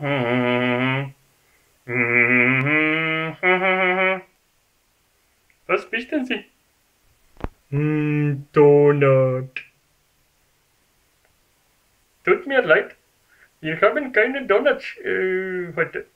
Mhm. Was bist denn Sie? Mm, Donut. Tut mir leid, wir haben keine Donuts äh, heute.